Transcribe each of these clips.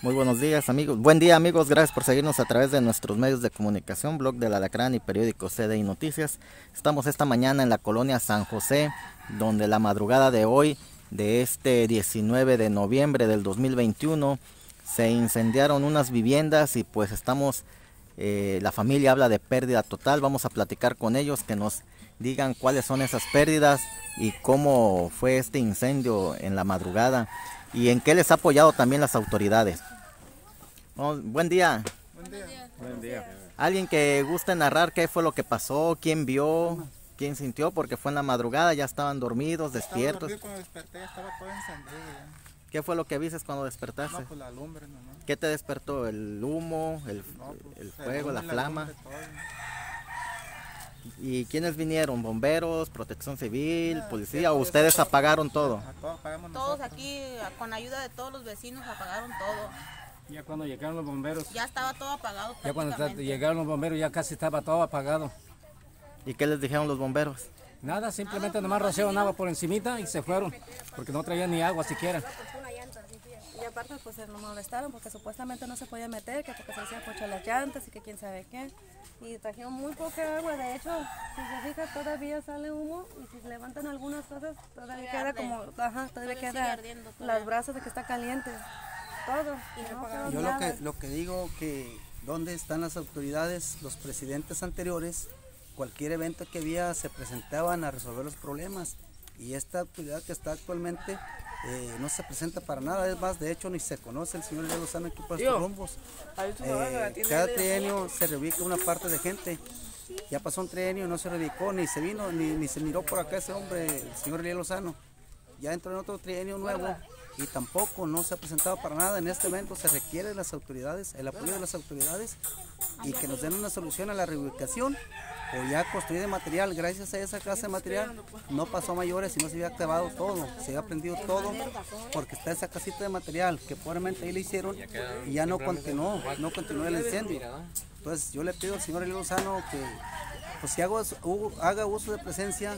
Muy buenos días amigos. Buen día amigos, gracias por seguirnos a través de nuestros medios de comunicación, blog del Alacrán y periódico CDI Noticias. Estamos esta mañana en la colonia San José, donde la madrugada de hoy, de este 19 de noviembre del 2021, se incendiaron unas viviendas y pues estamos, eh, la familia habla de pérdida total. Vamos a platicar con ellos que nos digan cuáles son esas pérdidas y cómo fue este incendio en la madrugada y en qué les ha apoyado también las autoridades. Oh, buen día. Buen día. Buen día. Alguien que guste narrar qué fue lo que pasó, quién vio, quién sintió, porque fue en la madrugada, ya estaban dormidos, despiertos. Estaba cuando desperté, estaba todo encendido ya. ¿Qué fue lo que viste cuando despertaste? No, pues la lumbre nomás. ¿Qué te despertó? ¿El humo, el, No, pues, el fuego, la humo, flama? lumbre, todo. ¿Y quiénes vinieron? ¿Bomberos, protección civil, policía? ¿O ustedes apagaron todo? Todos aquí, con ayuda de todos los vecinos, apagaron todo. Ya cuando llegaron los bomberos, Ya estaba todo apagado. ya cuando llegaron los bomberos ya casi estaba todo apagado. ¿Y qué les dijeron los bomberos? Nada, simplemente nomás rociaron agua por encimita y se fueron, porque no traían ni agua siquiera. Y aparte pues se nos molestaron porque supuestamente no se podía meter, que porque se hacían pochar las llantas y que quién sabe qué. Y trajeron muy poca agua, de hecho, si se fija todavía sale humo y si se levantan algunas cosas todavía queda como, ajá, todavía sigue queda las brasas de que está caliente. Todo. Y no quedó Yo lo que, lo que digo que dónde están las autoridades, los presidentes anteriores, cualquier evento que había se presentaban a resolver los problemas y esta autoridad que está actualmente eh, no se presenta para nada, es más, de hecho ni se conoce el señor Leo Lozano aquí por estos rumbos. Eh, cada trienio se reubica una parte de gente. Ya pasó un trienio y no se reubicó, ni se vino, ni, ni se miró por acá ese hombre, el señor Leo Lozano. Ya entró en otro trienio nuevo y tampoco no se ha presentado para nada. En este evento se requiere de las autoridades, el apoyo de las autoridades y que nos den una solución a la reubicación o ya construir de material. Gracias a esa casa de material no pasó a mayores y no se había acabado todo, se había prendido todo porque está esa casita de material que pobremente ahí le hicieron y ya no continuó, no continuó el incendio. Entonces yo le pido al señor Elio Lozano que pues hago, u- haga uso de presencia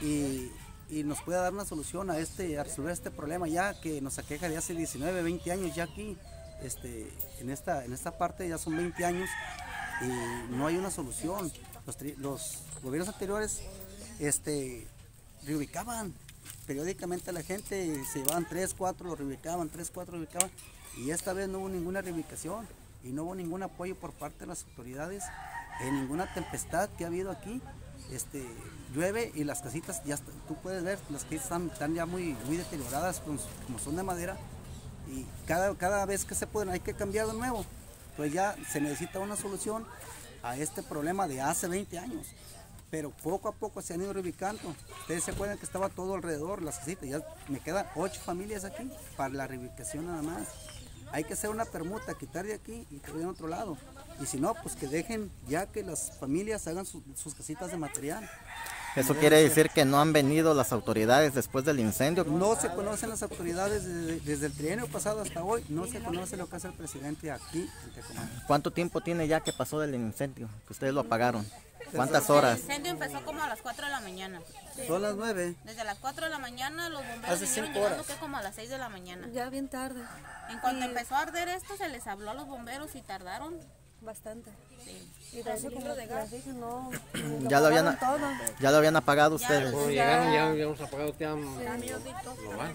y, y nos pueda dar una solución a este, a resolver este problema ya que nos aqueja de hace 19, 20 años ya aquí, este, en esta, en esta parte ya son 20 años y no hay una solución. Los, gobiernos anteriores este, reubicaban periódicamente a la gente, se llevaban 3, 4, lo reubicaban, 3, 4 reubicaban y esta vez no hubo ninguna reubicación y no hubo ningún apoyo por parte de las autoridades en ninguna tempestad que ha habido aquí. Este, llueve y las casitas ya tú puedes ver las que están, están ya muy, muy deterioradas como son de madera y cada, cada vez que se pueden hay que cambiar de nuevo. Pues ya se necesita una solución a este problema de hace 20 años. Pero poco a poco se han ido reubicando. Ustedes se acuerdan que estaba todo alrededor, las casitas. Ya me quedan ocho familias aquí para la reubicación nada más. Hay que hacer una permuta, quitar de aquí y poner en otro lado. Y si no, pues que dejen ya que las familias hagan su- sus casitas de material. Eso quiere decir que no han venido las autoridades después del incendio. No se conocen las autoridades desde, desde el trienio pasado hasta hoy. No se conoce lo que hace el presidente aquí en Tecomán. ¿Cuánto tiempo tiene ya que pasó del incendio? Que ustedes lo apagaron. ¿Cuántas horas? El incendio empezó como a las 4 de la mañana. Son las nueve. Desde las 4 de la mañana los bomberos Hace vinieron cinco llegando horas. que como a las 6 de la mañana. Ya bien tarde. En cuanto empezó a arder esto, se les habló a los bomberos y tardaron. Bastante. Sí. Y de hecho, como les dije, no. Ya lo habían, todo. ya lo habían apagado Ya, ustedes. Cuando llegaron ya habíamos apagado ya lo más.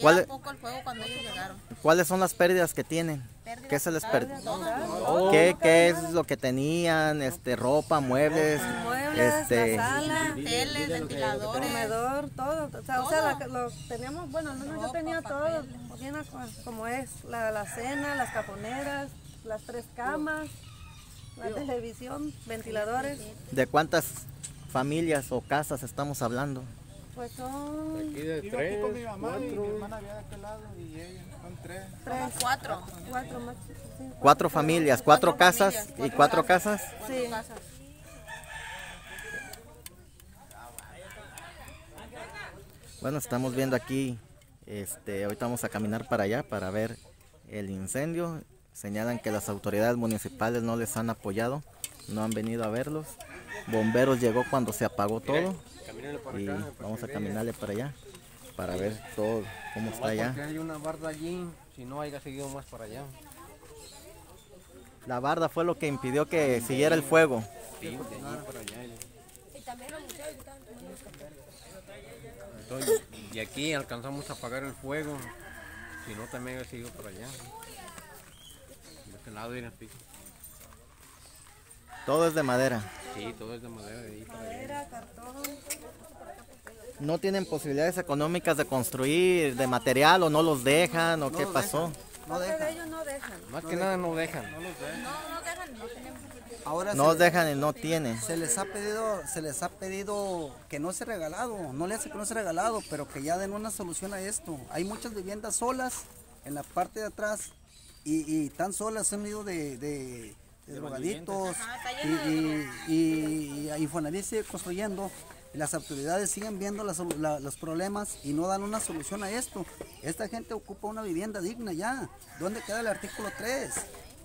¿Cuál Ya es- poco el fuego cuando ellos llegaron. ¿Cuáles son las pérdidas que tienen? Pérdidas ¿Qué se les perdió? todo. ¿Qué, ¿Qué es lo que tenían? Este, ropa, muebles, Muebles, este, la sala, Teles, ventiladores. comedor, todo. O sea, o sea, la- lo teníamos, bueno, al menos yo tenía todo, bien como es, la, la cena, las cajoneras, las tres camas, la televisión, ventiladores, ¿de cuántas familias o casas estamos hablando? pues son Aquí de Iba aquí con mi tres, mamá y mi cuatro. hermana había de aquel lado y ella, son tres. tres, Cuatro. cuatro más. sí. Cuatro familias, cuatro Cuatro casas familias, y cuatro cuatro casas. Cuatro Sí. casas. Bueno, estamos viendo aquí, este, ahorita vamos a caminar para allá para ver el incendio. Señalan que las autoridades municipales no les han apoyado, no han venido a verlos. Bomberos llegó cuando se apagó todo y vamos a caminarle para allá para ver todo cómo está allá. Hay una barda allí, si no haya seguido más para allá. La barda fue lo que impidió que siguiera el fuego. Entonces, y aquí alcanzamos a apagar el fuego, si no también haya seguido para allá. Todo es de madera. Sí, todo es de madera de cartón. No tienen posibilidades económicas de construir de material o no los dejan o qué los pasó. No dejan. ellos no dejan. Más que nada no dejan. No, no dejan, no tenemos. Ahora No se, dejan y no tienen. se les ha pedido, se les ha pedido que no sea regalado, no le hace que no sea regalado, pero que ya den una solución a esto. Hay muchas viviendas solas en la parte de atrás y, y tan solas son medio de, de, de drogadictos Ajá, está y, y, sigue construyendo y las autoridades siguen viendo las la- los problemas y no dan una solución a esto. Esta gente ocupa una vivienda digna ya. ¿Dónde queda el artículo 3?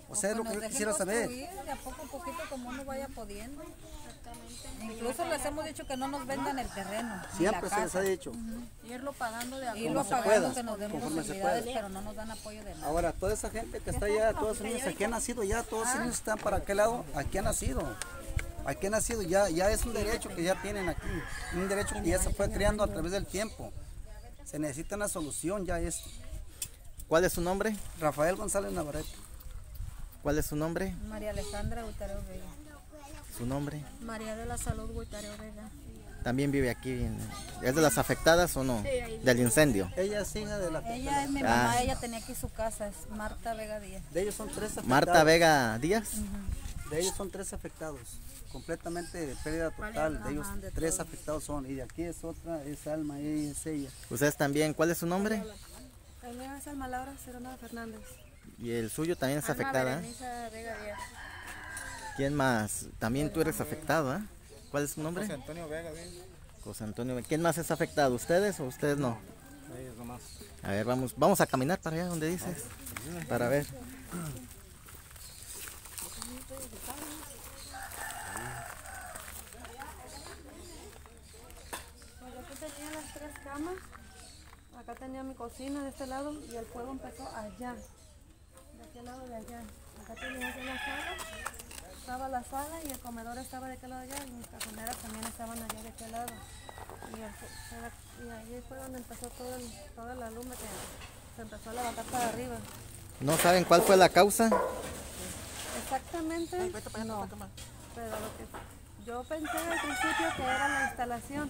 O sea, es lo que yo quisiera saber. De a poco a poquito como uno vaya pudiendo. Incluso les hemos dicho que no nos vendan el terreno. Siempre se les ha dicho. Irlo pagando de a Irlo pagando que nos den conforme se posibilidades, pueda. pero no nos dan apoyo de nada. Ahora, toda esa gente que está allá, todos esos niños aquí han nacido ya, todos esos niños están para aquel lado, aquí han nacido. Aquí han nacido, ya, ya es un derecho que ya tienen aquí, un derecho que ya se fue creando a través del tiempo. Se necesita una solución ya esto. ¿Cuál es su nombre? Rafael González Navarrete. ¿Cuál es su nombre? María Alejandra Guitareo Vega. Su nombre. María de la Salud, Guitareo Vega. También vive aquí. en- ¿Es de las afectadas o no? Del incendio. Ella es hija de la... Ella es mi Ah. mamá, ella tenía aquí su casa, es Marta Vega Díaz. De ellos son tres afectados. Marta Vega Díaz. De ellos son tres afectados. Completamente de pérdida total. De ellos tres afectados son. Y de aquí es otra, es Alma y es ella. Ustedes también. ¿Cuál es su nombre? El mío es Alma Laura Serona Fernández. Y el suyo también es afectada. ¿eh? Berenice Vega Díaz. ¿Quién más? También tú eres afectado, ¿eh? ¿Cuál es su nombre? José Antonio Vega, bien. José Antonio. ¿Quién más es afectado? ¿Ustedes o ustedes no? Ellos nomás. A ver, vamos, vamos a caminar para allá donde dices. Para ver. Pues aquí tenía las tres camas. Acá tenía mi cocina de este lado y el fuego empezó allá. De aquel lado de allá. Acá tenía la sala. Estaba la sala y el comedor estaba de aquel lado de allá y mis cajoneras también estaban allá de aquel lado. Y, ahí fue donde empezó todo el- toda la lumbre que se empezó a levantar para arriba. ¿No saben cuál fue la causa? Exactamente. no. Pero lo que yo pensé al principio que era la instalación,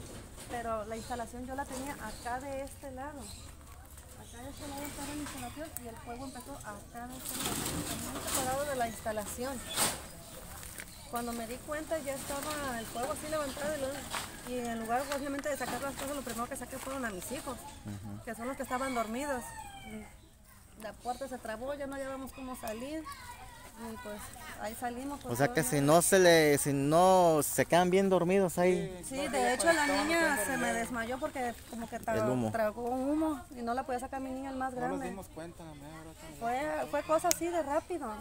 pero la instalación yo la tenía acá de este lado. Acá de este lado estaba la instalación y el fuego empezó acá de este lado, separado de la instalación. Cuando me di cuenta ya estaba el fuego así levantado y, lo- y en lugar obviamente de sacar las cosas, lo primero que saqué fueron a mis hijos, que son los que estaban dormidos. Y la puerta se trabó, ya no hallábamos cómo salir. Y pues ahí salimos. pues, O sea que si no se le, si no se quedan bien dormidos ahí. Sí, de hecho la niña se me desmayó porque como que tra- humo. tragó humo y no la podía sacar mi niña el más No nos grande. dimos cuenta, la mera. Fue, fue cosa así de rápido.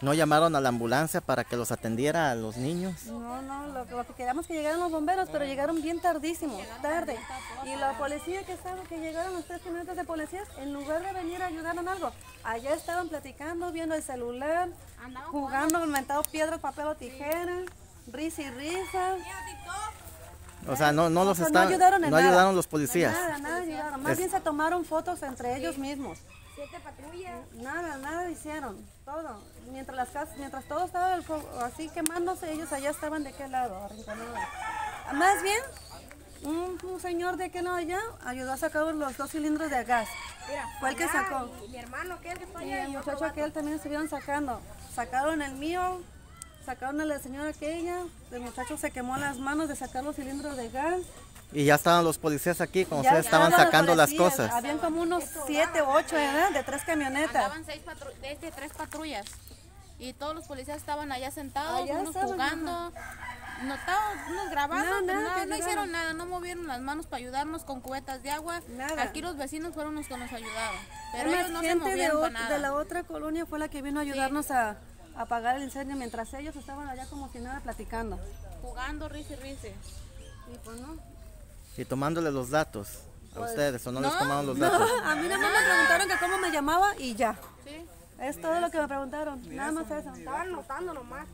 No llamaron a la ambulancia para que los atendiera a los niños. No, no, lo, que- lo que queríamos que llegaran los bomberos, pero llegaron bien tardísimo, tarde. Y la policía que estaba, que llegaron los tres camionetas de policías, en lugar de venir a ayudar en algo, allá estaban platicando, viendo el celular, jugando, inventado piedras, papel o tijera, risa y risa. O sea, no, no O los sea, estaban, no ayudaron en no nada. ayudaron los policías. Nada, nada ayudaron. Más Es- bien se tomaron fotos entre ellos mismos. Siete patrullas. Nada, nada hicieron. Todo. Mientras las casas, mientras todo estaba el fuego así quemándose, ellos allá estaban de aquel lado, arrinconados. Más bien, un, un señor de aquel lado allá ayudó a sacar los dos cilindros de gas. Fue el que sacó. Y mi hermano, que es que está Y el y muchacho aquel también estuvieron sacando. Sacaron el mío, sacaron de la señora aquella. El muchacho se quemó las manos de sacar los cilindros de gas. Y ya estaban los policías aquí cuando Ya ustedes estaban estaban sacando las cosas. Habían como unos siete, ocho, ¿verdad? De tres camionetas. Andaban seis patru este, tres patrullas. Y todos los policías estaban allá sentados, Allá unos estaban, jugando. No, estaban- unos grabando, No, pues nada, nada, que no hicieron nada, no movieron las manos para ayudarnos con cubetas de agua. Nada. Aquí los vecinos fueron los que nos ayudaron. Pero Además, ellos no se gente de, movieron ot- para nada. de la otra colonia fue la que vino a ayudarnos a, a apagar el incendio mientras ellos estaban allá como si nada platicando. Jugando, risa y risa. Y pues no. Y tomándole los datos. a ustedes o no, les No, tomaron los no, datos? a mí nada más me preguntaron que cómo me llamaba y ya. Sí. Es todo lo que me preguntaron, nada más eso. Estaban notando nomás.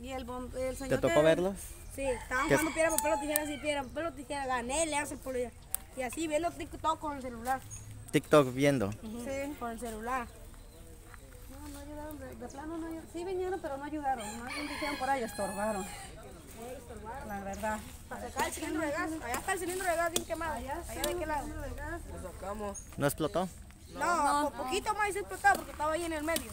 Y el, bom- el ¿Te señor tocó que- verlos? Sí, estaban ¿Qué- jugando piedra, papel o tijera, sí, piedra, papel o tijera, gané, le hace por ella. Y así viendo TikTok con el celular. TikTok viendo. Sí. Con el celular. No, no ayudaron, de, de plano no ayudaron. Sí vinieron, pero no ayudaron. Más bien dijeron por ahí, estorbaron. La verdad. Para sacar el cilindro de gas. Allá está el cilindro de gas bien quemado. Allá, de qué lado. ¿No explotó? No, por poquito más se explotaba porque estaba ahí en el medio.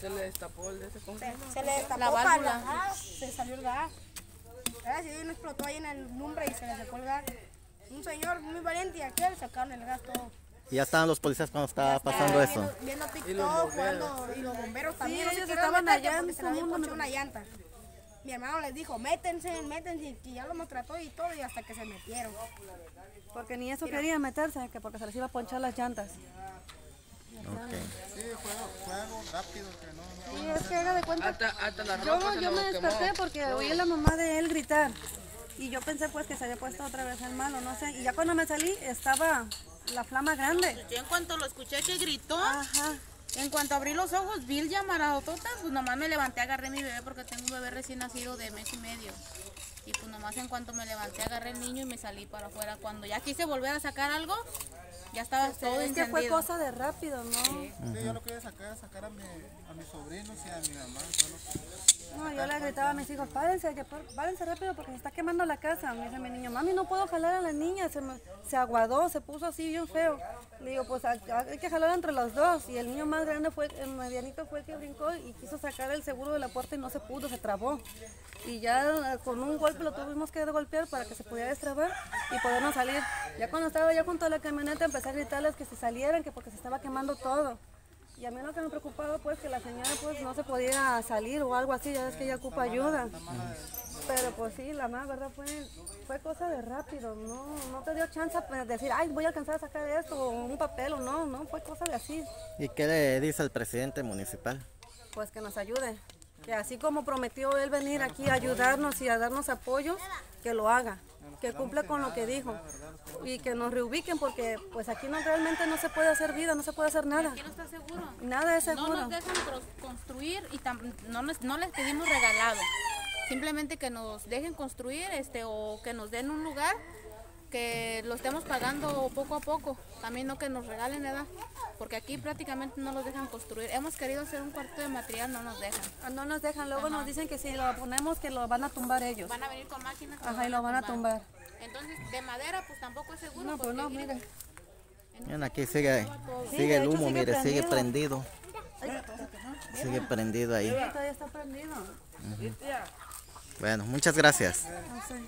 Se le destapó el de ese Se, se le destapó La para válvula. el gas, se salió el gas. Ahora sí, no explotó ahí en el lumbre y se le sacó el gas. Un señor muy valiente y aquel sacaron el gas todo. Y ya estaban los policías cuando estaba pasando eso. Viendo, viendo TikTok, jugando, y los bomberos también. no se ellos estaban allá porque en le una llanta. Mi hermano les dijo, métense, métense, y ya lo maltrató y todo, y hasta que se metieron. Porque ni eso querían meterse, que porque se les iba a ponchar las llantas. Ok. Sí, fue, fue algo rápido que no. Sí, es que haga de cuenta. Hasta, hasta la Yo, ropa yo me quemó. desperté porque oí a la mamá de él gritar. Y yo pensé pues que se había puesto otra vez el malo, no sé. Y ya cuando me salí estaba la flama grande. Yo en cuanto lo escuché que gritó, Ajá. En cuanto abrí los ojos, vi el llamaradotota, pues nomás me levanté, agarré a mi bebé porque tengo un bebé recién nacido de mes y medio. Y pues nomás en cuanto me levanté, agarré el niño y me salí para afuera. Cuando ya quise volver a sacar algo, ya estaba todo Es que fue encendido. cosa de rápido, ¿no? Sí, yo lo quería sacar, sacar a, mi, a mis sobrinos y a mi mamá. No, yo le gritaba a mis hijos, párense, que párense rápido porque se está quemando la casa. Me dice mi niño, mami, no puedo jalar a la niña, se, me- se aguadó, se puso así bien feo. Le digo, pues hay, hay que jalar entre los dos. Y el niño más grande fue, el medianito fue el que brincó y quiso sacar el seguro de la puerta y no se pudo, se trabó. Y ya eh, con un golpe lo tuvimos que golpear para que se pudiera destrabar y podernos salir. Ya cuando estaba ya junto a la camioneta empecé a gritarles que se salieran, que porque se estaba quemando todo. Y a mí lo que me preocupaba pues que la señora pues no se podía salir o algo así, ya ves que ella ocupa ayuda. Pero pues sí, la más verdad fue, fue cosa de rápido, no, no te dio chance de decir, ay, voy a alcanzar a sacar esto o un papel o no, no, fue cosa de así. ¿Y qué le dice el presidente municipal? Pues que nos ayude, que así como prometió él venir aquí a ayudarnos y a darnos apoyo, que lo haga, que cumpla con lo que dijo y que nos reubiquen porque pues aquí no realmente no se puede hacer vida, no se puede hacer nada, Aquí no está seguro. nada es No seguro. nos dejan construir y no, no les pedimos regalado. Simplemente que nos dejen construir este o que nos den un lugar que lo estemos pagando poco a poco. También no que nos regalen nada, porque aquí prácticamente no los dejan construir. Hemos querido hacer un cuarto de material, no nos dejan. Ah, No nos dejan, luego nos dicen que si lo ponemos que lo van a tumbar ellos. Van a venir con máquinas. Ajá, y lo van a tumbar. Entonces, de madera pues tampoco es seguro. No, pues no, mire, mire. Miren, aquí sigue, Sí, sigue el humo, sigue mire, sigue prendido. Sigue prendido ahí. Todavía está prendido. Bueno, muchas gracias. Sé.